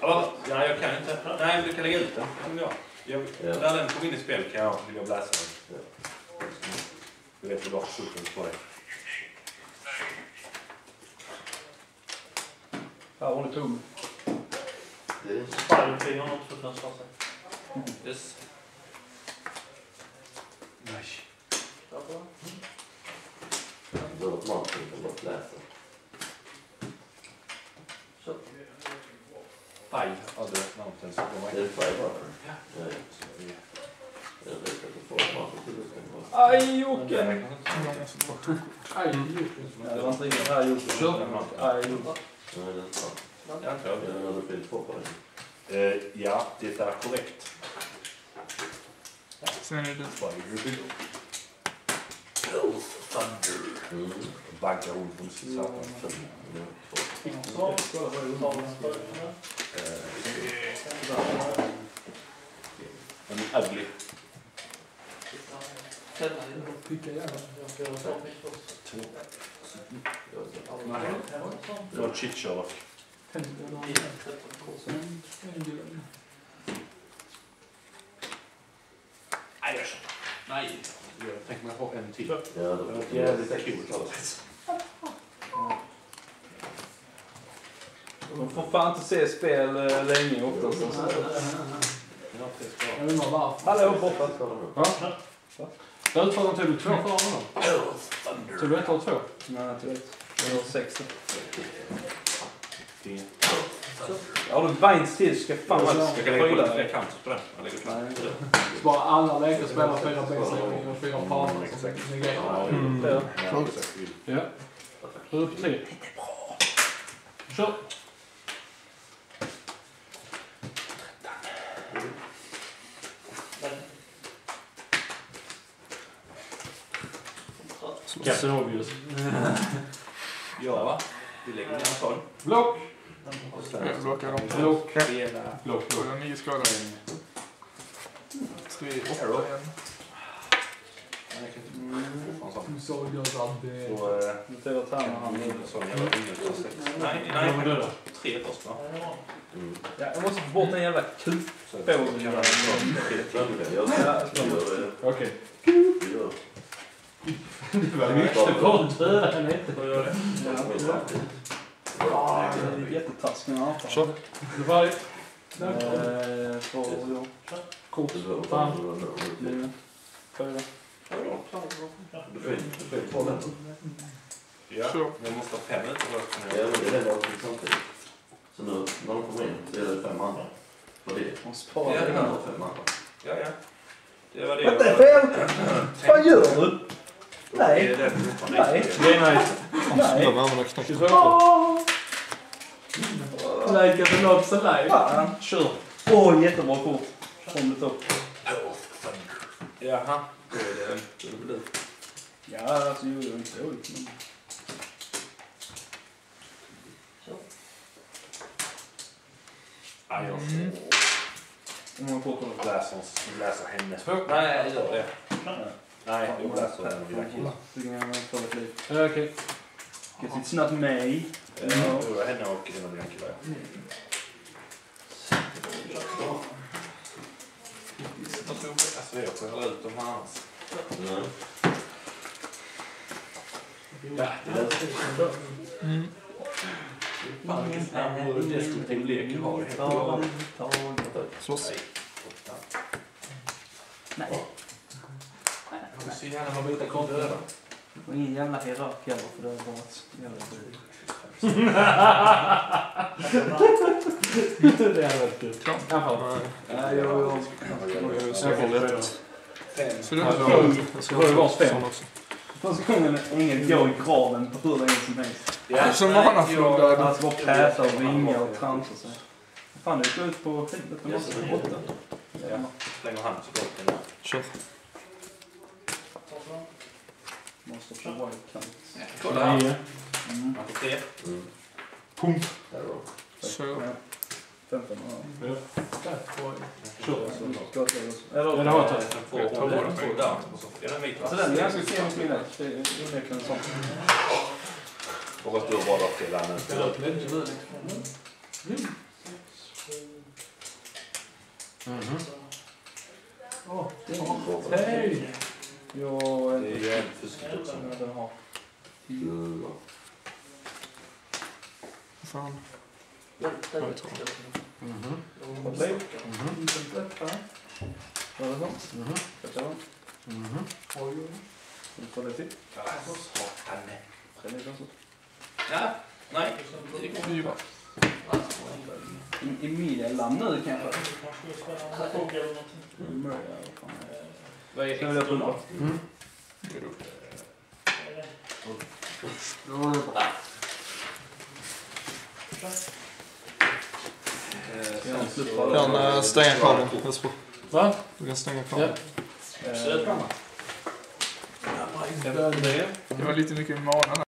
Ja, nej, jag kan inte. Nej, du kan lägga ut den. Om jag. Jag, Ja. När den kommer in i spel kan jag, vill jag läsa den. Du vet hur du har på dig. Tum. Det är Spiderfinger har också kunnat slå sig. Yes. Nej. Man kan bara läsa. Så. Hade Är? Ja. Jag vet att du får. Aj, Jocke! Aj, Ja, det var inte här Jocke. Aj, Jocke. Nej, det är sant. Jag tror Jag det. hade fyllt på på den. Eh, ja, det är korrekt. Sen är det du. Spider. Mm. Baggar från sitt satan. Ja, två. En ugly. Lord Shit Sherlock. Nej, jag känner. Nej. Jag tänker mig ha en till. Ja, Det var jävligt kul. Man får fan inte se spel eh, länge oftast. Alltså. Jag undrar varför. Hallå, borta. Jag utförde tog du två för honom. Tog du ett eller två? Nej, jag vet. Jag har sex. Har du Vines till ska fan vara Jag kan lägga på fler kanter på den. Jag lägger bara alla lekar spelar fyra bäcksäckningar och fyra panor. Så negerar. Ja, Mm. Ja. ja, på tre. Kör. Captain Obvious. Ja, va? Vi lägger en tag. Block. Blockar dem. Block. Block, block. Nio skador. Tre, åtta igen. Nej, jag att det... Så, Nu jag tärna han. på sex. Nej, De är nej. döda. Tre först, va? Mm. Ja, jag måste få bort den jävla. Så det. Okej. Det var mycket det? Ja, det är jättetaskig med anfall. Kör. Du färdig? Eh, två, ja. Kort. det. Fan. Fyra. Du får ta den. Ja, jag måste ha fem att Ja, men det samtidigt. Så nu, när de kommer in, så är det fem andra. Vad det är. De Ja, sparar. Det det kan vara fem andra. Ja, ja. Det var det What the hell? Vad gör du? Nej. Det är det fortfarande. Nej. Det är nice. Nej. De använder knappt. 22. Like as not so live. Fan, kör. Åh, oh, jättebra kort. Kom det upp. Jaha. Då är det... Du. Ja, alltså jo, det inte dåligt. Men... Ja, jag Mm. Hur många kort har du? läser, läser henne. Två. Nej, jag gör det. Nej, jag läser den lilla killen. Ja, Okej. Guess it's not. Ja, det var henne och en av dina killar. Alltså, jag får hälla ut dem här. Nej. Ja, det är Mm. Fan, vilken destruktiv lek jag har. Slåss. Nej. Jag så gärna ha vita kort döda. Och ingen jävla hierark heller för det har varit jävla dåligt. Det hade varit kul. Nej, jag... får lätt. Så du har Det var vars fem. Första gången ingen går i graven på hur länge som helst. Ja, Som jag- där. Alltså bara päsa och ringa och tramsa sig. Fan, det går ut på helvete. Det måste vara borta. Ja, slänger han så gott den Kör. White. Kolla här. Mm. Han får tre. Mm. Punkt. Där då. Så. Ja. 15 ja. Ja. Eller, har jag tagit. Jag tar bara Två där. Är den vit? Så den är ganska kemisk inne. Det är onekligen så. Hoppas du har bara till den. Jag... Det är ju jävligt fuskigt också. Den har... Fan. Vänta lite. Mhm. Vad blir Mhm. Så? Mhm. Ska jag Mhm. ta Får det. Ja, nej. Fyra. I- Emellan nu kanske? Mm. Vad är extra pulver? Mm. Kan eh, stänga kabeln Jesper. Va? Du kan stänga kabeln. Eh, Är det det? Det var lite mycket i magen.